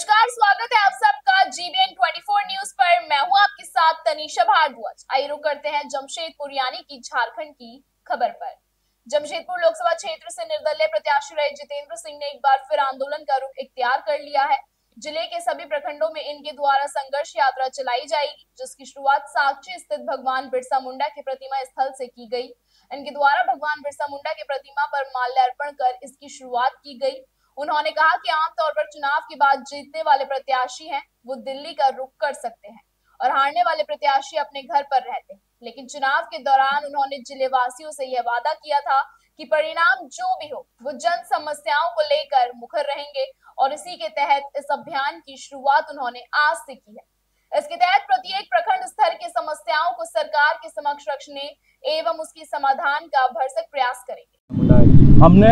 नमस्कार, स्वागत है आप सबका जीबीएन 24 न्यूज़ पर। मैं हूँ आपके साथ तनीषा भारद्वाज आइए रुक करते हैं जमशेदपुर, यानी कि झारखंड की खबर पर। जमशेदपुर लोकसभा क्षेत्र से निर्दलीय प्रत्याशी रहे जितेंद्र सिंह ने एक बार फिर आंदोलन का रुख इख्तियार कर लिया है। ज़िले के सभी प्रखंडों में इनके द्वारा संघर्ष यात्रा चलाई जाएगी, जिसकी शुरुआत साक्षी स्थित भगवान बिरसा मुंडा की प्रतिमा स्थल से की गई। इनके द्वारा भगवान बिरसा मुंडा की प्रतिमा पर माल्यार्पण कर इसकी शुरुआत की गई। उन्होंने कहा कि आमतौर पर चुनाव के बाद जीतने वाले प्रत्याशी हैं, वो दिल्ली का रुख कर सकते हैं और हारने वाले प्रत्याशी अपने घर पर रहते हैं। लेकिन चुनाव के दौरान उन्होंने ज़िले वासियों से यह वादा किया था कि परिणाम जो भी हो, वो जन समस्याओं को लेकर मुखर रहेंगे और इसी के तहत इस अभियान की शुरुआत उन्होंने आज से की है। इसके तहत प्रत्येक प्रखंड स्तर की समस्याओं को सरकार के समक्ष रखने एवं उसकी समाधान का भरसक प्रयास करेंगे। हमने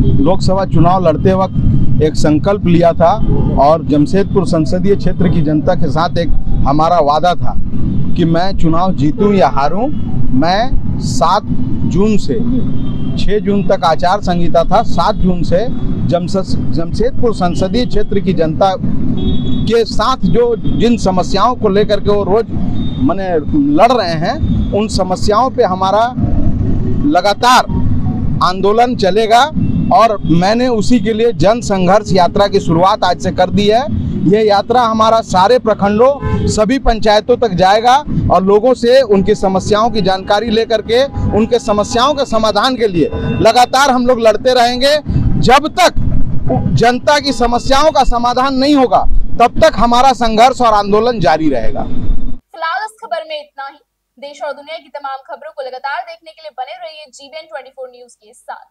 लोकसभा चुनाव लड़ते वक्त एक संकल्प लिया था और जमशेदपुर संसदीय क्षेत्र की जनता के साथ एक हमारा वादा था कि मैं चुनाव जीतूं या हारूं, मैं सात जून से छः जून तक आचार संहिता था, सात जून से जमशेदपुर संसदीय क्षेत्र की जनता के साथ जो जिन समस्याओं को लेकर के वो रोज मैंने लड़ रहे हैं, उन समस्याओं पे हमारा लगातार आंदोलन चलेगा। और मैंने उसी के लिए जन संघर्ष यात्रा की शुरुआत आज से कर दी है। ये यात्रा हमारा सारे प्रखंडों, सभी पंचायतों तक जाएगा और लोगों से उनकी समस्याओं की जानकारी लेकर के, उनके समस्याओं के समाधान के लिए लगातार हम लोग लड़ते रहेंगे। जब तक जनता की समस्याओं का समाधान नहीं होगा, तब तक हमारा संघर्ष और आंदोलन जारी रहेगा। फ़िलहाल इस खबर में इतना ही। देश और दुनिया की तमाम खबरों को लगातार देखने के लिए बने रहिए जीबीएन 24 न्यूज़ के साथ।